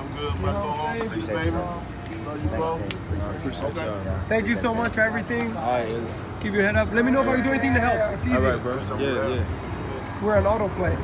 I'm good. I'm about to go home, see you, baby. Love you, bro. I appreciate y'all. Thank you so much for everything. All right. Keep your head up. Let me know if I can do anything to help. It's easy. all right, bro. Yeah, yeah. We're on autoplay.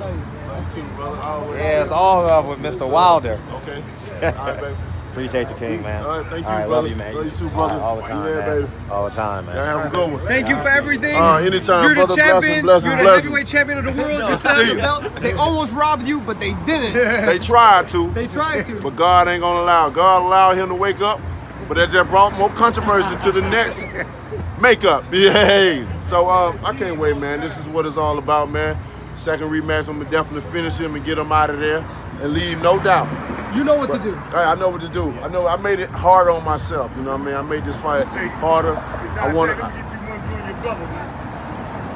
Love you too, brother. Always. Yeah, it's all up with Mr. Wilder. Okay. All right, baby. Appreciate you, King, man. All right, thank you, All right, brother. love you, man. Love you too, All brother. right, all the time, Yeah, man. baby. All the time, man. Yeah, have a good one. Thank you for everything. Uh, anytime, You're brother. the champion. Blessing, blessing, You're the blessing. heavyweight champion of the world. You still have the belt. They almost robbed you, but they didn't. They tried to, They tried to. but God ain't gonna allow. God allowed him to wake up, but that just brought more controversy to the next makeup. Yeah. So um, I can't wait, man. This is what it's all about, man. Second rematch, I'm gonna definitely finish him and get him out of there and leave no doubt. You know what to do. Hey, I know what to do. I know I made it hard on myself. You know what I mean? I made this fight harder. I want to. You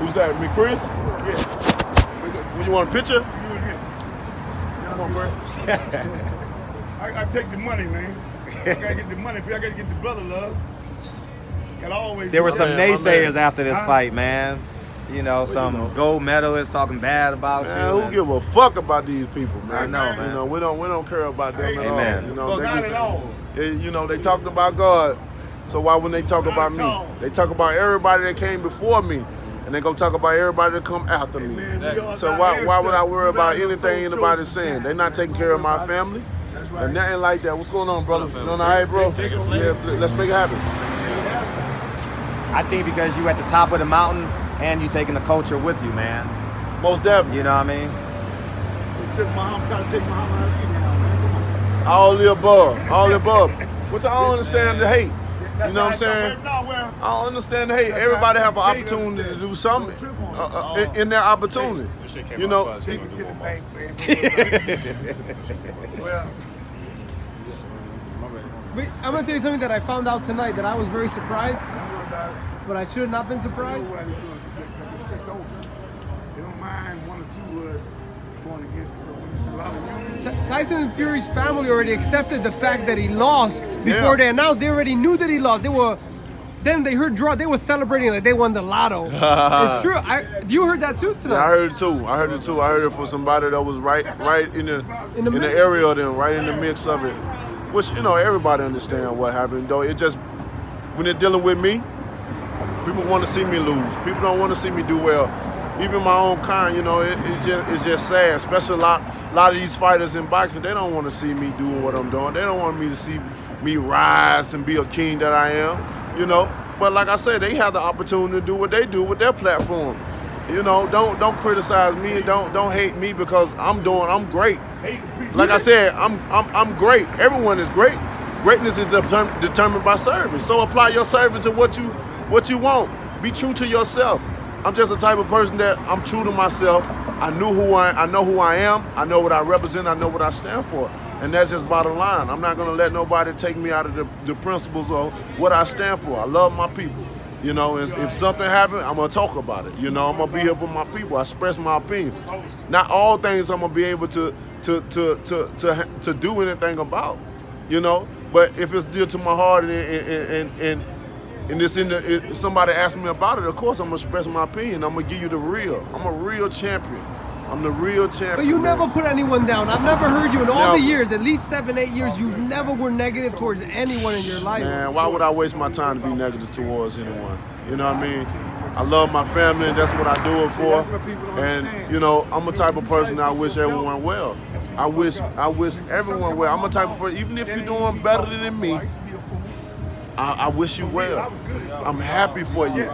Who's that? Me, Chris? Yeah. When you want a picture? Come on, bro. I, I take the money, man. I gotta get the money. But I gotta get the brother love. Gotta always. There were some Man, naysayers after this Huh? fight, man. You know, some know. gold medalists talking bad about Man, you. who and- give a fuck about these people, man? I know, man. You know, we don't we don't care about them at Amen. all. You know, Well, they not at all. eh, you know, they talked about God. So why when they talk about me, they talk about everybody that came before me, and they gonna talk about everybody that come after me. Man, So why why would I worry about anything soul anybody's saying? They're not taking care of my family. And nothing like that. What's going on, brother? No, no, hey, bro. Yeah, let's make it happen. I think because you at the top of the mountain and you taking the culture with you, man. Most definitely. You know what I mean? Took Muhammad, trying to take Muhammad Ali down, man. All the above. All the above. Which I don't understand the hate. You know what I'm saying? it- I don't understand the hate. That's Everybody have an Jay opportunity to do something Don't uh, on uh, in, in their opportunity. You know, take it to the bank, man. well, I'm gonna tell you something that I found out tonight that I was very surprised, but I should have not been surprised. They don't mind one or two of us going against it. but when it's a lot of you, T- Tyson Fury's family already accepted the fact that he lost before Yeah. they announced. They already knew that he lost. They were. Then they heard draw. They were celebrating like they won the lotto. it's true. I, you heard that too tonight. Yeah, I heard it too. I heard it too. I heard it from somebody that was right, right in the In in the the, area of them, right in the mix of it. Which you know, everybody understand what happened. Though it just when they're dealing with me, people want to see me lose. People don't want to see me do well. Even my own kind, you know, it, it's just it's just sad. Especially a lot, a lot of these fighters in boxing, they don't want to see me doing what I'm doing. They don't want me to see me rise and be a king that I am, you know. But like I said, they have the opportunity to do what they do with their platform. You know, don't don't criticize me don't don't hate me because I'm doing I'm great. Like I said, I'm I'm I'm great. Everyone is great. Greatness is determined by service. So apply your service to what you what you want. Be true to yourself. I'm just the type of person that I'm true to myself. I knew who I I know who I am. I know what I represent. I know what I stand for. And that's just bottom line. I'm not gonna let nobody take me out of the, the principles of what I stand for. I love my people. You know, if something happens, I'm gonna talk about it. You know, I'm gonna be here for my people. I express my opinion. Not all things I'm gonna be able to to to to to, to do anything about. You know, but if it's dear to my heart and and and and, and it's in the it, somebody asked me about it, of course I'm gonna express my opinion. I'm gonna give you the real. I'm a real champion. I'm the real champion. But you never put anyone down. I've never heard you in all the years, at least seven, eight years, you never were negative towards anyone in your life. Man, why would I waste my time to be negative towards anyone? You know what I mean? I love my family, and that's what I do it for. That's what people don't And you know, I'm a type of person that I wish everyone well. I wish I wish everyone well. I'm a type of person, even if you're doing better than me, I, I wish you well. I'm happy for you.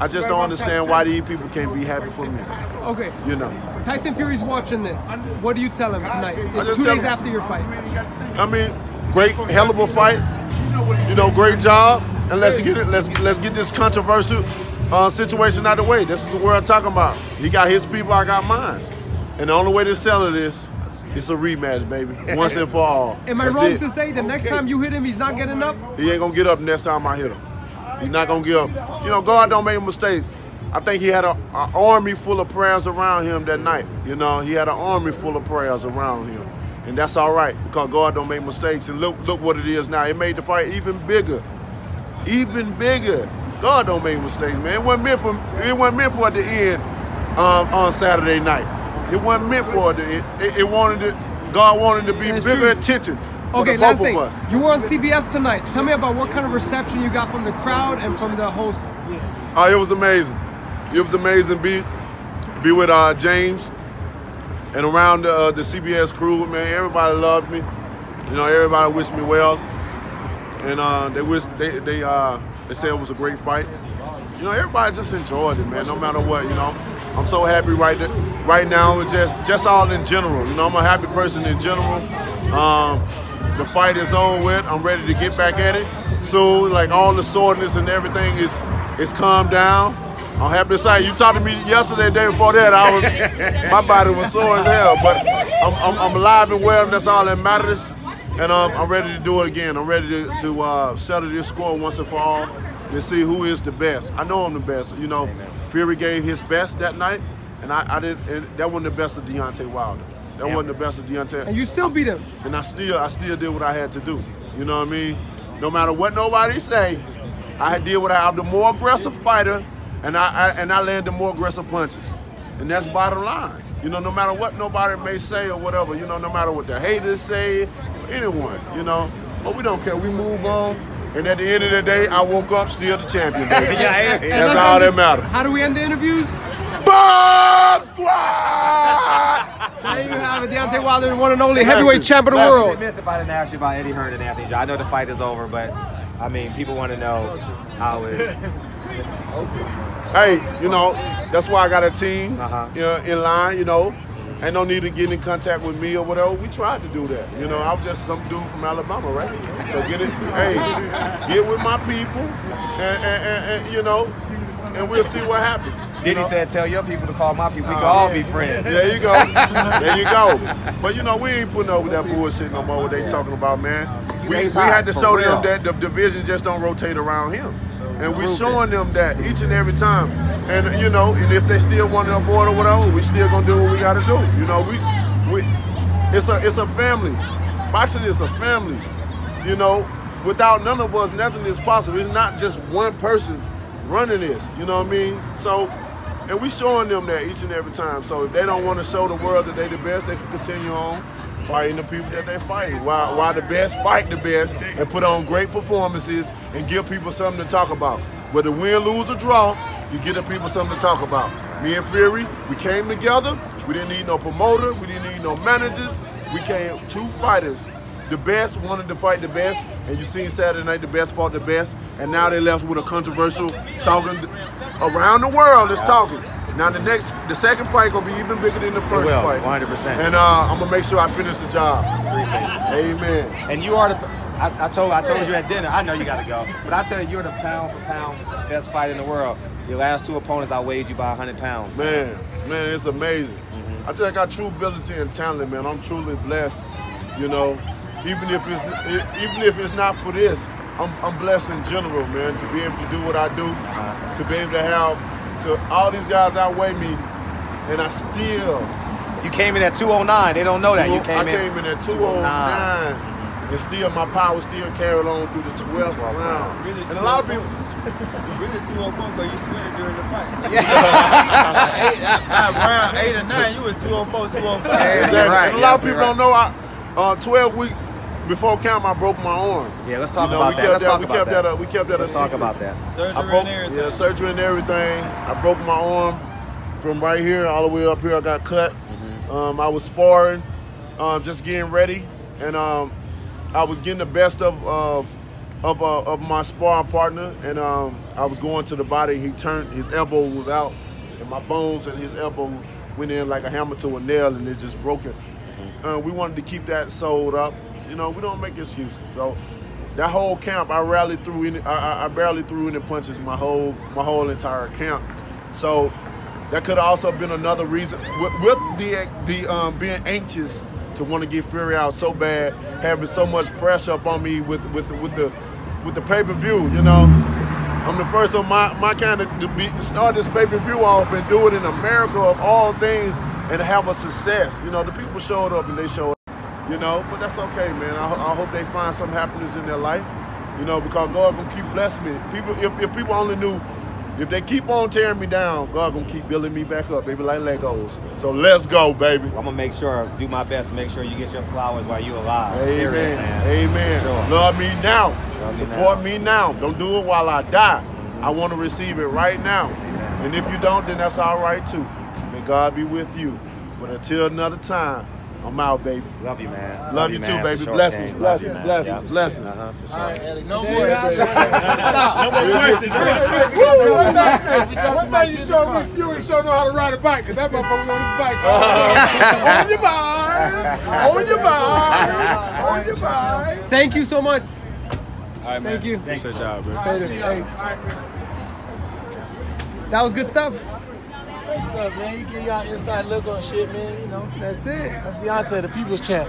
I just don't understand why these people can't be happy for me. Okay, You know. Tyson Fury's watching this. What do you tell him tonight? Two days him- after your fight. I mean, great, hell of a fight. You know, great job. And let's get it. Let's let's get this controversial uh, situation out of the way. This is the word I'm talking about. He got his people, I got mine. And the only way to sell it is, it's a rematch, baby, once and for all. Am I That's wrong it. to say the next time you hit him, he's not getting up? He ain't gonna get up next time I hit him. He's not gonna get up. You know, God don't make mistakes. I think he had an army full of prayers around him that night. You know, he had an army full of prayers around him, and that's all right because God don't make mistakes. And look, look what it is now. It made the fight even bigger, even bigger. God don't make mistakes, man. It wasn't meant for it wasn't meant for it to end um, on Saturday night. It wasn't meant for it. It, it, it wanted to, God wanted to be That's bigger true. attention Okay, last thing. us. You were on CBS tonight. Tell me about what kind of reception you got from the crowd and from the host. Oh, it was amazing. It was amazing. Be be with uh, James and around the, uh, the CBS crew, man. Everybody loved me. You know, everybody wished me well, and uh, they wish they they uh, they said it was a great fight. You know, everybody just enjoyed it, man. No matter what, you know. I'm so happy right right now. Just just all in general. You know, I'm a happy person in general. Um, the fight is on with. I'm ready to get back at it soon. Like all the soreness and everything is is calmed down. I'm happy to say you talked to me yesterday, day before that. I was my body was sore as hell, but I'm, I'm, I'm alive and well, and that's all that matters. And um, I'm ready to do it again. I'm ready to, to uh, settle this score once and for all and see who is the best. I know I'm the best. You know, Fury gave his best that night, and I, I did. And that wasn't the best of Deontay Wilder. That Yeah. wasn't the best of Deontay And you still beat him. and I still I still did what I had to do. You know what I mean? No matter what nobody say, I did what I. I'm the more aggressive fighter, and I, I and I land the more aggressive punches, and that's bottom line. You know, no matter what nobody may say or whatever. You know, no matter what the haters say, anyone. You know, but we don't care. We move on. And at the end of the day, I woke up still the champion. Baby. Yeah, yeah, yeah. That's all that matters. How do we end the interviews? Bomb Squad! There you have it, Deontay Wilder, the one and only Bless heavyweight you. champ of the Bless I'd world. be remiss if I didn't ask you about Eddie Hearn and Anthony Joshua. I know the fight is over, but I mean, people want to know how it is. hey, you know, that's why I got a team Uh-huh. you know, in line, you know. Ain't no need to get in contact with me or whatever. We tried to do that. You know, I'm just some dude from Alabama, right? So get it, hey, get with my people and, and, and, you know, and we'll see what happens. Diddy know? said, tell your people to call my people. We oh, can all be friends. There you go. there you go. But you know, we ain't putting up with that bullshit no more. What they talking about, man? We, we had to show for them that the division just don't rotate around him, and we Prove it. showing them that each and every time. And you know, and if they still want to avoid or whatever, we still gonna do what we gotta do. You know, we we it's a it's a family. Boxing is a family. You know, without none of us, nothing is possible. It's not just one person running this. You know what I mean? So. And we showing them that each and every time. So if they don't want to show the world that they the best, they can continue on fighting the people that they fighting. Why, while the best fight the best and put on great performances and give people something to talk about. Whether win, lose, or draw, you give the people something to talk about. Me and Fury, we came together. We didn't need no promoter. We didn't need no managers. We came two fighters. The best wanted to fight the best, and you seen Saturday night the best fought the best, and now they left with a controversial talking around the world is talking. Now the next, the second fight gonna be even bigger than the first will, fight. 100%. And uh, I'm gonna make sure I finish the job. Amen. And you are the. I, I told I told you at dinner. I know you got to go, but I tell you, you're the pound for pound best fight in the world. Your last two opponents outweighed you by 100 pounds. Man, man, it's amazing. Mm-hmm. I just got true ability and talent, man. I'm truly blessed. You know, even if it's even if it's not for this, I'm, I'm blessed in general, man. To be able to do what I do, Uh-huh. to be able to have, to all these guys outweigh me, and I still. You came in at 209. They don't know that. You came I in. came in at 209, and still my power still carried on through the 12th round. Really, And a lot of people, Really 204 because you sweated during the fights. eight, at, at round eight or nine, you were 204, 205. Exactly. right. And a lot Yes, of people you're don't know. I, uh, 12 weeks before camp, I broke my arm. Yeah, let's talk You know, about we that. kept Let's talk we about kept that. that. we kept that Let's a talk secret. about that. Surgery I broke, and everything. yeah, surgery and everything. I broke my arm from right here all the way up here. I got cut. Mm-hmm. Um, I was sparring, um, just getting ready, and um, I was getting the best of uh, of uh, of my sparring partner, and um, I was going to the body. He turned his elbow was out, and my bones and his elbow went in like a hammer to a nail, and it just broke it. Uh, we wanted to keep that sold up. You know, we don't make excuses. So that whole camp, I rarely threw any. I, I- barely threw any punches my whole my whole entire camp. So that could also been another reason with, with the the um, being anxious to want to get Fury out so bad, having so much pressure up on me with with the, with the with the pay per view. You know, I'm the first of my my kind of to be start this pay per view off and do it in America of all things and have a success. You know, the people showed up and they showed. You know, but that's okay, man. I, I hope they find some happiness in their life. You know, because God gonna keep blessing me. People, if, if people only knew If they keep on tearing me down, God gonna keep building me back up, baby, like Legos. So let's go, baby. I'm gonna make sure, I do my best to make sure you get your flowers while you alive. Amen. Period, man. Amen. Sure. Love me now. Love me Support now. me now. Don't do it while I die. Mm-hmm. I want to receive it right now. And if you don't, then that's all right too. May God be with you. But until another time, I'm out, baby. Love you, man. Love you too, man, for baby. sure, Blessings, King. Love blessings, you, blessings, Yeah. blessings. Uh-huh, sure. All right, Elie, no There more. you go. Stop. No more questions. One thing, one thing you showed me, Fury sure know how to ride a bike, because that motherfucker was on his bike. on your bike, on your bike, on your bike. Thank you so much. All right, man. Thank you. That's your job, bro. Later. Thanks. That was good stuff. Great stuff, man. You get y'all inside look on shit, man. You know, That's it. that's Deontay, the people's champ.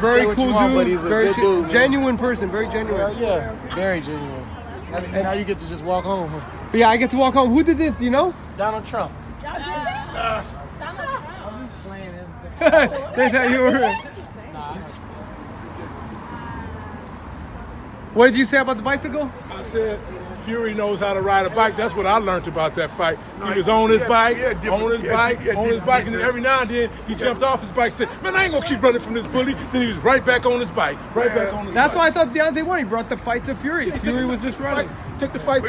Very Say cool you want, dude. but he's a very good dude, man. genuine person. Very Well, genuine. yeah, very genuine. And now you get to just walk home. huh? Yeah, I get to walk home. Who did this? Do you know? Donald Trump. Uh, I'm just playing they thought you were. Nah, What did you say about the bicycle? I said, Fury knows how to ride a bike. That's what I learned about that fight. He was on his bike, on his bike, on his bike, and then every now and then he jumped off his bike and said, man, I ain't gonna keep running from this bully. Then he was right back on his bike, right back on his bike. That's why. I thought Deontay won. He brought the fight to Fury. Fury was just running. Took the fight to